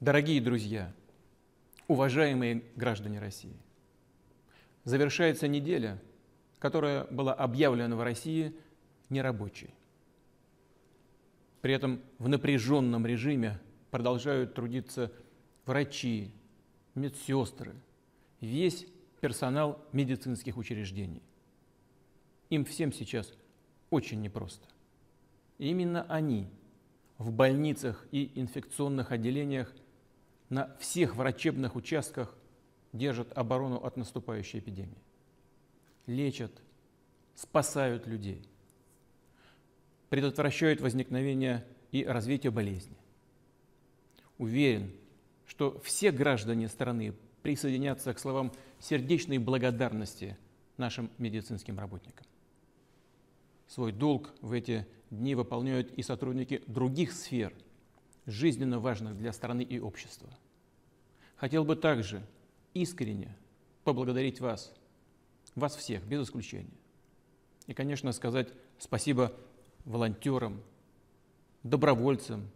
Дорогие друзья, уважаемые граждане России, завершается неделя, которая была объявлена в России нерабочей. При этом в напряженном режиме продолжают трудиться врачи, медсестры, весь персонал медицинских учреждений. Им всем сейчас очень непросто. Именно они в больницах и инфекционных отделениях на всех врачебных участках держат оборону от наступающей эпидемии. Лечат, спасают людей, предотвращают возникновение и развитие болезни. Уверен, что все граждане страны присоединятся к словам сердечной благодарности нашим медицинским работникам. Свой долг в эти дни выполняют и сотрудники других сфер, жизненно важных для страны и общества. Хотел бы также искренне поблагодарить вас, вас всех, без исключения. И, конечно, сказать спасибо волонтерам, добровольцам,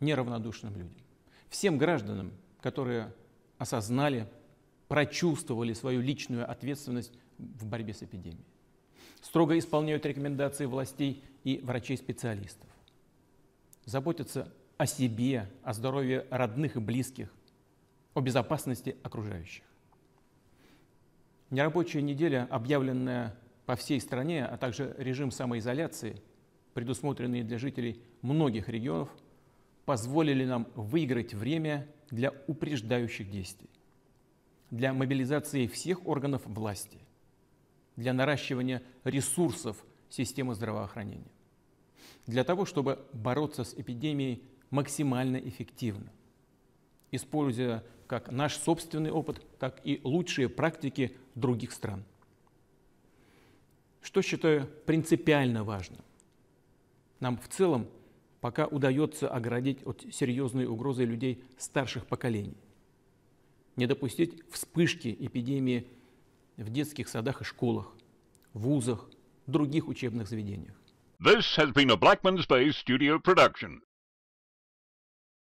неравнодушным людям. Всем гражданам, которые осознали, прочувствовали свою личную ответственность в борьбе с эпидемией строго исполняют рекомендации властей и врачей-специалистов, заботятся о себе, о здоровье родных и близких, о безопасности окружающих. Нерабочая неделя, объявленная по всей стране, а также режим самоизоляции, предусмотренные для жителей многих регионов, позволили нам выиграть время для упреждающих действий, для мобилизации всех органов власти, для наращивания ресурсов системы здравоохранения. Для того, чтобы бороться с эпидемией максимально эффективно, используя как наш собственный опыт, так и лучшие практики других стран. Что считаю принципиально важным? Нам в целом пока удается оградить от серьезной угрозы людей старших поколений, не допустить вспышки эпидемии в детских садах и школах, вузах, других учебных заведениях. This has been a Blackman's Bay studio production.